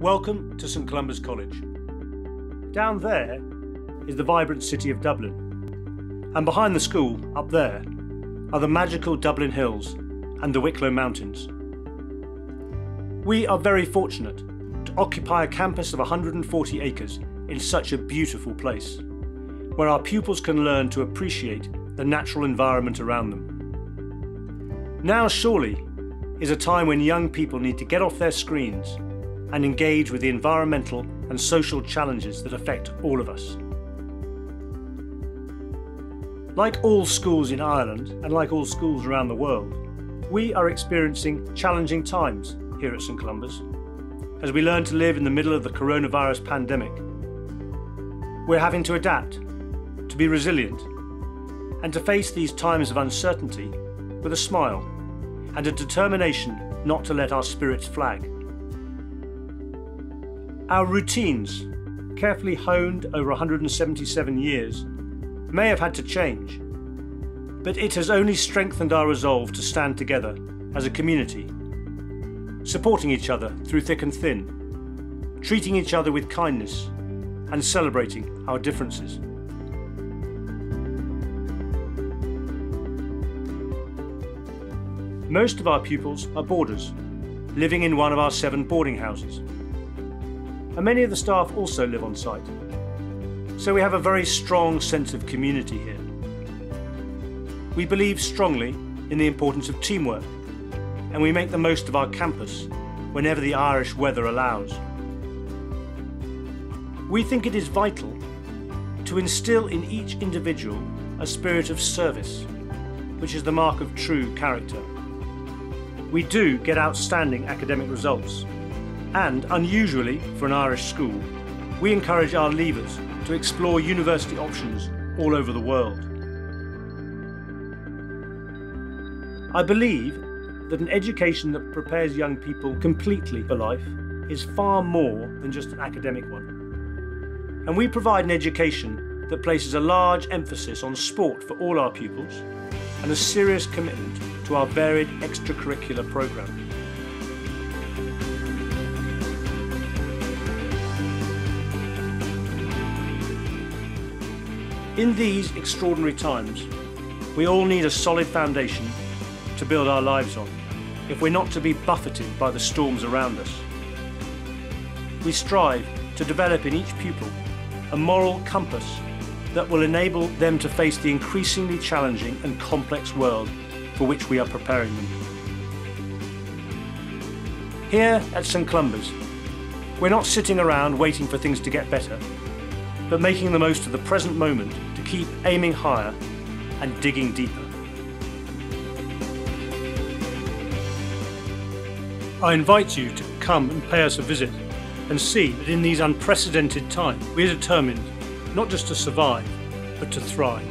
Welcome to St Columba's College. Down there is the vibrant city of Dublin, and behind the school, up there, are the magical Dublin Hills and the Wicklow Mountains. We are very fortunate to occupy a campus of 140 acres in such a beautiful place, where our pupils can learn to appreciate the natural environment around them. Now, surely, is a time when young people need to get off their screens and engage with the environmental and social challenges that affect all of us. Like all schools in Ireland and like all schools around the world, we are experiencing challenging times here at St Columba's as we learn to live in the middle of the coronavirus pandemic. We're having to adapt, to be resilient, and to face these times of uncertainty with a smile and a determination not to let our spirits flag. Our routines, carefully honed over 177 years, may have had to change, but it has only strengthened our resolve to stand together as a community, supporting each other through thick and thin, treating each other with kindness, and celebrating our differences. Most of our pupils are boarders, living in one of our seven boarding houses and many of the staff also live on site. So we have a very strong sense of community here. We believe strongly in the importance of teamwork, and we make the most of our campus whenever the Irish weather allows. We think it is vital to instill in each individual a spirit of service, which is the mark of true character. We do get outstanding academic results, and unusually for an Irish school, we encourage our leavers to explore university options all over the world. I believe that an education that prepares young people completely for life is far more than just an academic one. And we provide an education that places a large emphasis on sport for all our pupils and a serious commitment to our varied extracurricular programme. In these extraordinary times, we all need a solid foundation to build our lives on if we're not to be buffeted by the storms around us. We strive to develop in each pupil a moral compass that will enable them to face the increasingly challenging and complex world for which we are preparing them. Here at St Columba's, we're not sitting around waiting for things to get better but making the most of the present moment to keep aiming higher and digging deeper. I invite you to come and pay us a visit and see that in these unprecedented times we are determined not just to survive, but to thrive.